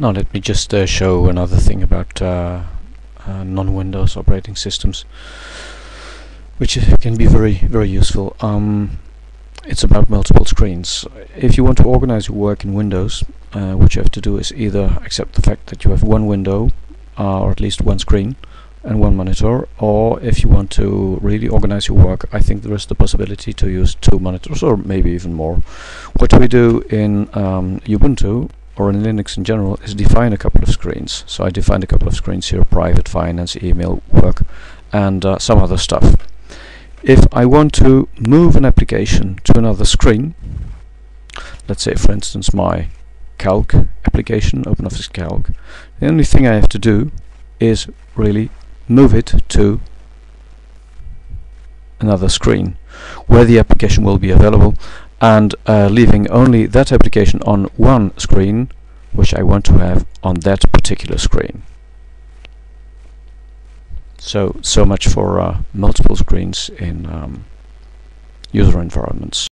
Now let me just uh, show another thing about uh, uh, non-Windows operating systems which uh, can be very very useful. Um, it's about multiple screens. If you want to organize your work in Windows, uh, what you have to do is either accept the fact that you have one window uh, or at least one screen and one monitor or if you want to really organize your work I think there is the possibility to use two monitors or maybe even more. What we do in um, Ubuntu or in Linux in general is define a couple of screens. So I defined a couple of screens here, private, finance, email, work and uh, some other stuff. If I want to move an application to another screen, let's say for instance my calc application, OpenOffice Calc, the only thing I have to do is really move it to another screen where the application will be available and uh, leaving only that application on one screen which I want to have on that particular screen. So, so much for uh, multiple screens in um, user environments.